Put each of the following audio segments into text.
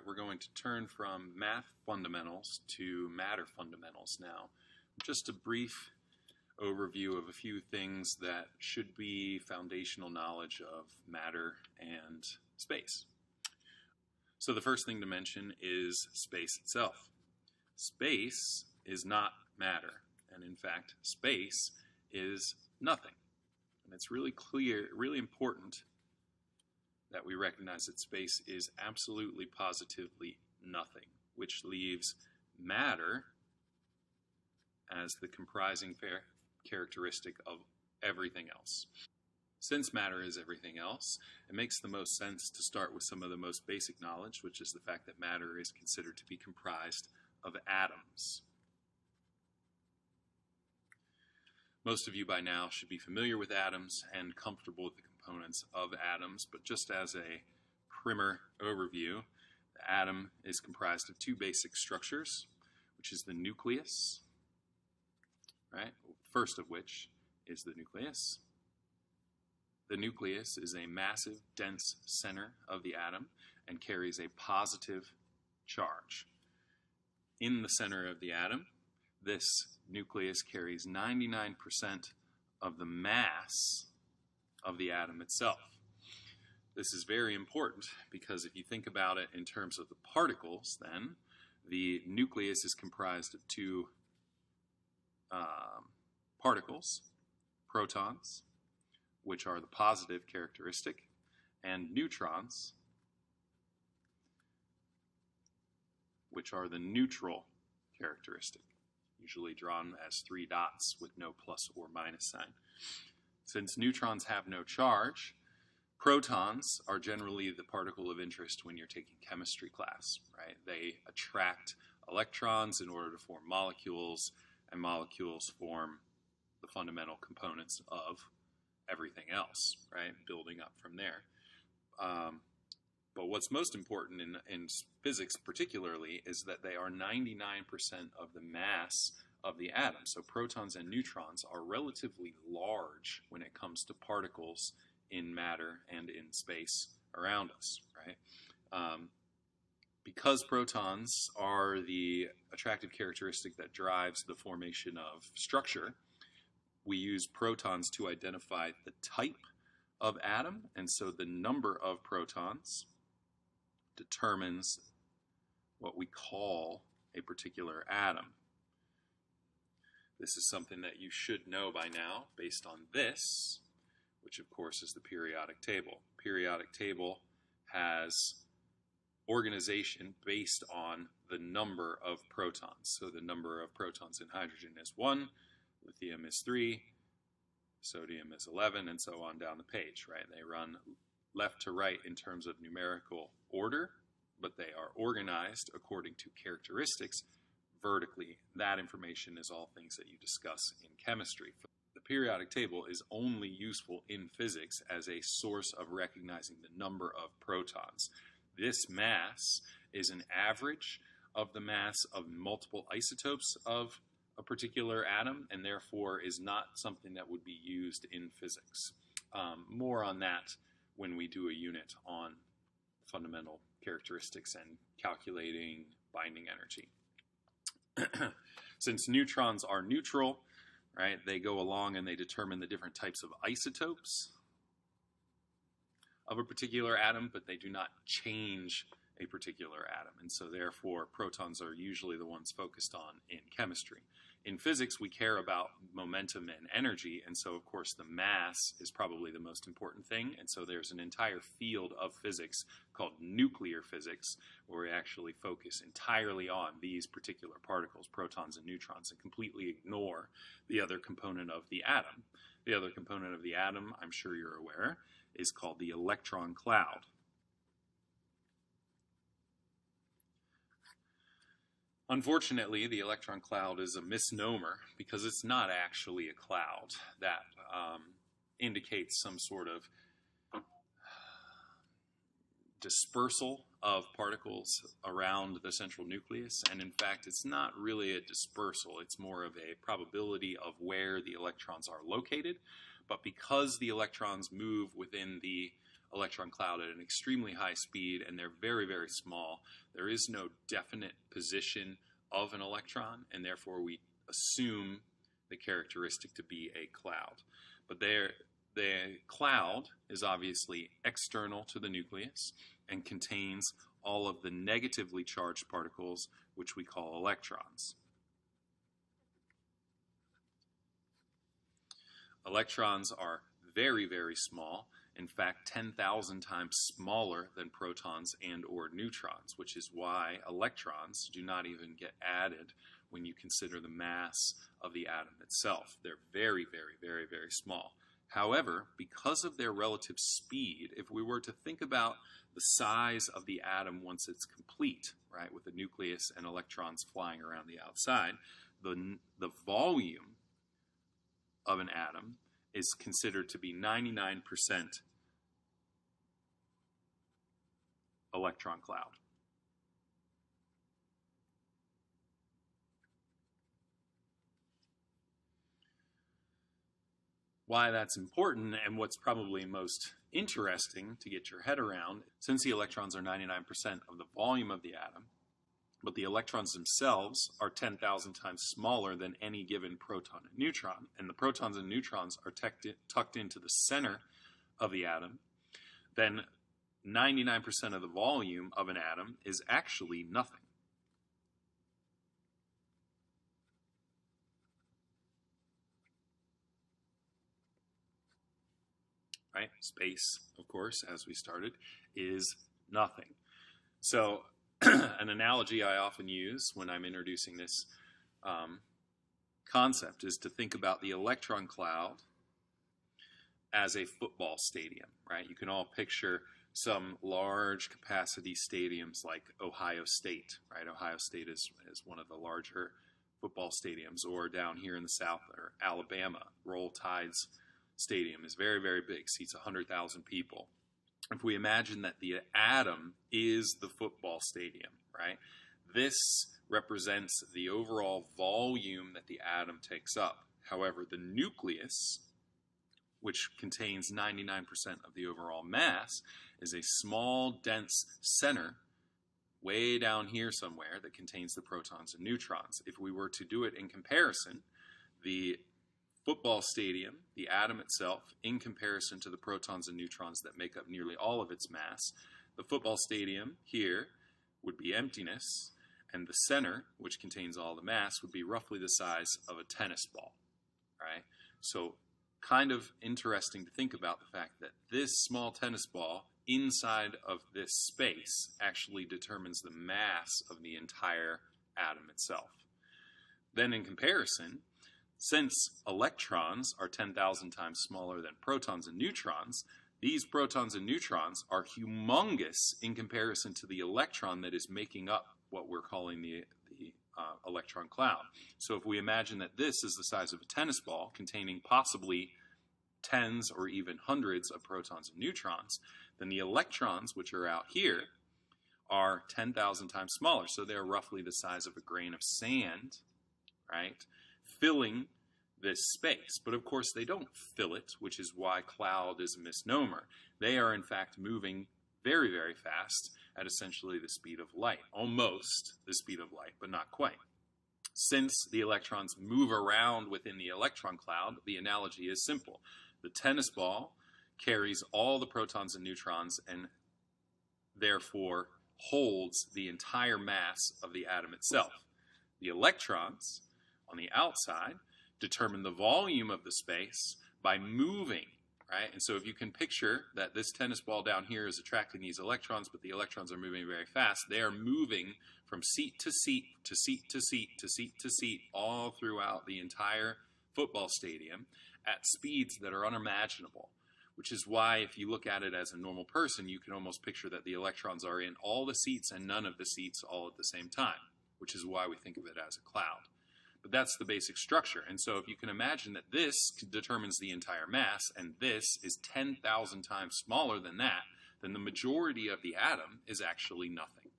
right, we're going to turn from math fundamentals to matter fundamentals now. Just a brief overview of a few things that should be foundational knowledge of matter and space. So the first thing to mention is space itself. Space is not matter, and in fact, space is nothing. And it's really clear, really important that we recognize that space is absolutely positively nothing, which leaves matter as the comprising characteristic of everything else. Since matter is everything else, it makes the most sense to start with some of the most basic knowledge, which is the fact that matter is considered to be comprised of atoms. Most of you by now should be familiar with atoms and comfortable with the components of atoms, but just as a primer overview, the atom is comprised of two basic structures, which is the nucleus, right? First of which is the nucleus. The nucleus is a massive, dense center of the atom and carries a positive charge. In the center of the atom, this nucleus carries 99% of the mass of the atom itself. This is very important because if you think about it in terms of the particles, then the nucleus is comprised of two um, particles, protons, which are the positive characteristic, and neutrons, which are the neutral characteristic, usually drawn as three dots with no plus or minus sign. Since neutrons have no charge, protons are generally the particle of interest when you're taking chemistry class, right? They attract electrons in order to form molecules, and molecules form the fundamental components of everything else, right? Building up from there. Um, but what's most important in, in physics, particularly, is that they are 99% of the mass of the atom. So protons and neutrons are relatively large when it comes to particles in matter and in space around us, right? Um, because protons are the attractive characteristic that drives the formation of structure, we use protons to identify the type of atom, and so the number of protons determines what we call a particular atom. This is something that you should know by now based on this, which of course is the periodic table. Periodic table has organization based on the number of protons. So the number of protons in hydrogen is 1, lithium is 3, sodium is 11, and so on down the page, right? They run left to right in terms of numerical order, but they are organized according to characteristics vertically. That information is all things that you discuss in chemistry. The periodic table is only useful in physics as a source of recognizing the number of protons. This mass is an average of the mass of multiple isotopes of a particular atom and therefore is not something that would be used in physics. Um, more on that when we do a unit on fundamental characteristics and calculating binding energy. Since neutrons are neutral, right, they go along and they determine the different types of isotopes of a particular atom, but they do not change a particular atom. And so therefore, protons are usually the ones focused on in chemistry in physics, we care about momentum and energy, and so of course the mass is probably the most important thing. And so there's an entire field of physics called nuclear physics, where we actually focus entirely on these particular particles, protons and neutrons, and completely ignore the other component of the atom. The other component of the atom, I'm sure you're aware, is called the electron cloud. Unfortunately, the electron cloud is a misnomer because it's not actually a cloud that um, indicates some sort of dispersal of particles around the central nucleus. And in fact, it's not really a dispersal, it's more of a probability of where the electrons are located. But because the electrons move within the electron cloud at an extremely high speed, and they're very, very small. There is no definite position of an electron, and therefore we assume the characteristic to be a cloud. But the cloud is obviously external to the nucleus and contains all of the negatively charged particles, which we call electrons. Electrons are very, very small, in fact 10,000 times smaller than protons and or neutrons, which is why electrons do not even get added when you consider the mass of the atom itself. They're very, very, very, very small. However, because of their relative speed, if we were to think about the size of the atom once it's complete, right, with the nucleus and electrons flying around the outside, the, the volume of an atom is considered to be 99% electron cloud. Why that's important and what's probably most interesting to get your head around, since the electrons are 99% of the volume of the atom, but the electrons themselves are 10,000 times smaller than any given proton and neutron, and the protons and neutrons are tucked into the center of the atom, then 99% of the volume of an atom is actually nothing. Right? Space, of course, as we started, is nothing. So an analogy I often use when I'm introducing this um, concept is to think about the electron cloud as a football stadium, right? You can all picture some large capacity stadiums like Ohio State, right? Ohio State is, is one of the larger football stadiums, or down here in the South, or Alabama, Roll Tides Stadium is very, very big, seats 100,000 people if we imagine that the atom is the football stadium, right? This represents the overall volume that the atom takes up. However, the nucleus, which contains 99% of the overall mass, is a small, dense center way down here somewhere that contains the protons and neutrons. If we were to do it in comparison, the football stadium, the atom itself, in comparison to the protons and neutrons that make up nearly all of its mass, the football stadium here would be emptiness, and the center, which contains all the mass, would be roughly the size of a tennis ball, right? So kind of interesting to think about the fact that this small tennis ball inside of this space actually determines the mass of the entire atom itself. Then in comparison, since electrons are 10,000 times smaller than protons and neutrons, these protons and neutrons are humongous in comparison to the electron that is making up what we're calling the, the uh, electron cloud. So if we imagine that this is the size of a tennis ball containing possibly tens or even hundreds of protons and neutrons, then the electrons, which are out here, are 10,000 times smaller. So they're roughly the size of a grain of sand, right? Filling this space. But of course, they don't fill it, which is why cloud is a misnomer. They are, in fact, moving very, very fast at essentially the speed of light, almost the speed of light, but not quite. Since the electrons move around within the electron cloud, the analogy is simple. The tennis ball carries all the protons and neutrons and therefore holds the entire mass of the atom itself. The electrons on the outside determine the volume of the space by moving, right? And so if you can picture that this tennis ball down here is attracting these electrons, but the electrons are moving very fast, they are moving from seat to seat to seat to seat to seat to seat all throughout the entire football stadium at speeds that are unimaginable. Which is why, if you look at it as a normal person, you can almost picture that the electrons are in all the seats and none of the seats all at the same time, which is why we think of it as a cloud. But that's the basic structure. And so if you can imagine that this determines the entire mass, and this is 10,000 times smaller than that, then the majority of the atom is actually nothing.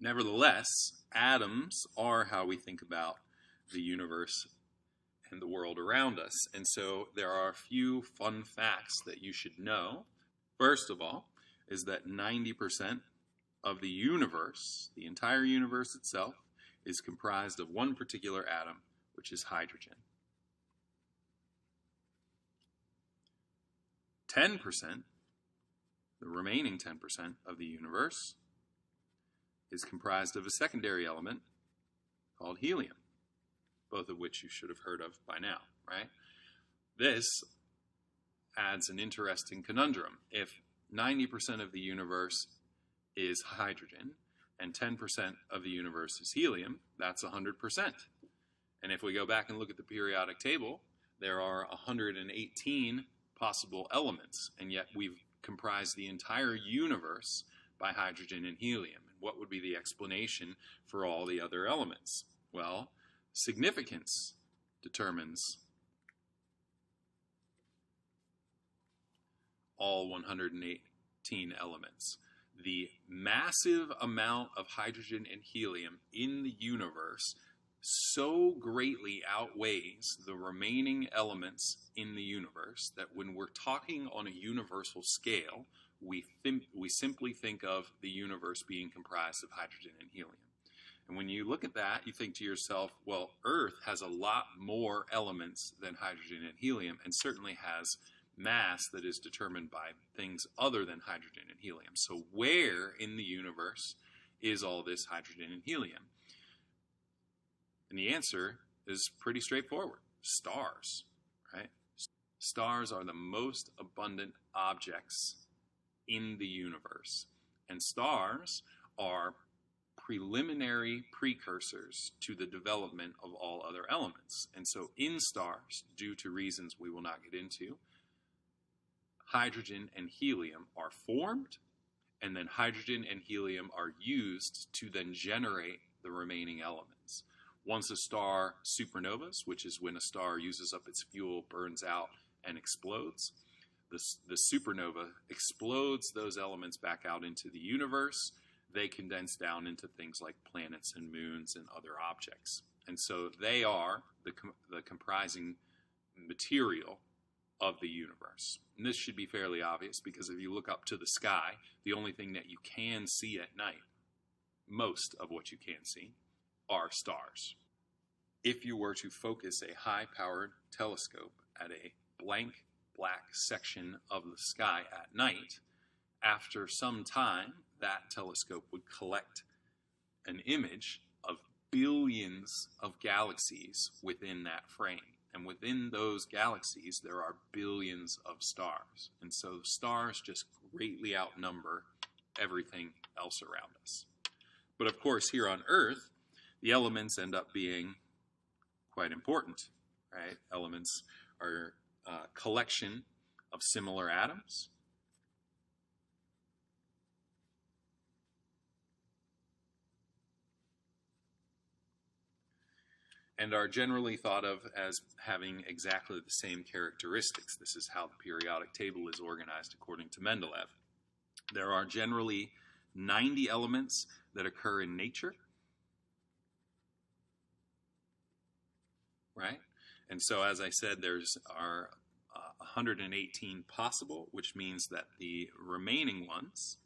Nevertheless, atoms are how we think about the universe and the world around us. And so there are a few fun facts that you should know. First of all, is that 90% of the universe, the entire universe itself, is comprised of one particular atom, which is hydrogen. 10%, the remaining 10% of the universe, is comprised of a secondary element called helium, both of which you should have heard of by now, right? This adds an interesting conundrum. If 90% of the universe is hydrogen and 10% of the universe is helium, that's 100%. And if we go back and look at the periodic table, there are 118 possible elements, and yet we've comprised the entire universe by hydrogen and helium. And what would be the explanation for all the other elements? Well, significance determines all 118 elements. The massive amount of hydrogen and helium in the universe so greatly outweighs the remaining elements in the universe that when we're talking on a universal scale, we, we simply think of the universe being comprised of hydrogen and helium. And when you look at that, you think to yourself, well, Earth has a lot more elements than hydrogen and helium, and certainly has mass that is determined by things other than hydrogen and helium. So, where in the universe is all this hydrogen and helium? And the answer is pretty straightforward stars, right? Stars are the most abundant objects in the universe. And stars are preliminary precursors to the development of all other elements. And so, in stars, due to reasons we will not get into, hydrogen and helium are formed, and then hydrogen and helium are used to then generate the remaining elements. Once a star supernovas, which is when a star uses up its fuel, burns out, and explodes, the, the supernova explodes those elements back out into the universe. They condense down into things like planets and moons and other objects. And so they are the, the comprising material of the universe. And this should be fairly obvious because if you look up to the sky, the only thing that you can see at night, most of what you can see, are stars. If you were to focus a high powered telescope at a blank black section of the sky at night, after some time, that telescope would collect an image of billions of galaxies within that frame. And within those galaxies, there are billions of stars. And so stars just greatly outnumber everything else around us. But of course, here on Earth, the elements end up being quite important, right? Elements are a collection of similar atoms. And are generally thought of as having exactly the same characteristics. This is how the periodic table is organized according to Mendeleev. There are generally 90 elements that occur in nature, right? And so, as I said, there's are uh, 118 possible, which means that the remaining ones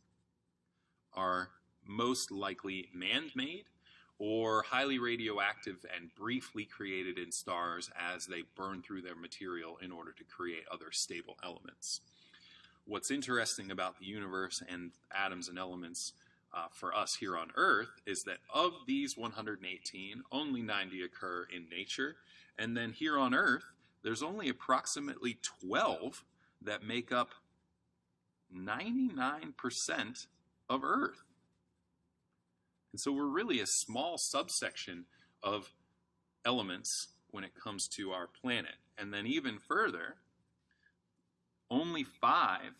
are most likely man-made or highly radioactive and briefly created in stars as they burn through their material in order to create other stable elements. What's interesting about the universe and atoms and elements uh, for us here on Earth is that of these 118, only 90 occur in nature. And then here on Earth, there's only approximately 12 that make up 99% of Earth. And so we're really a small subsection of elements when it comes to our planet. And then even further, only five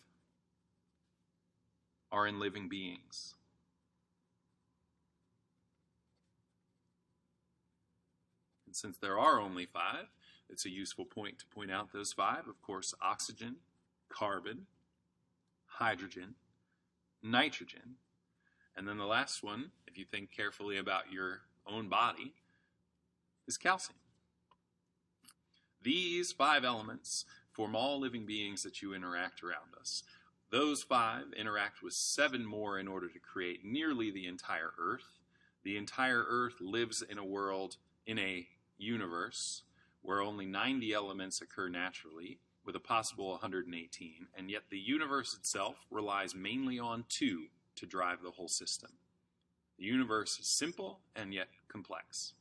are in living beings. And since there are only five, it's a useful point to point out those five. Of course, oxygen, carbon, hydrogen, nitrogen, and then the last one, if you think carefully about your own body, is calcium. These five elements form all living beings that you interact around us. Those five interact with seven more in order to create nearly the entire Earth. The entire Earth lives in a world, in a universe, where only 90 elements occur naturally, with a possible 118, and yet the universe itself relies mainly on two to drive the whole system. The universe is simple and yet complex.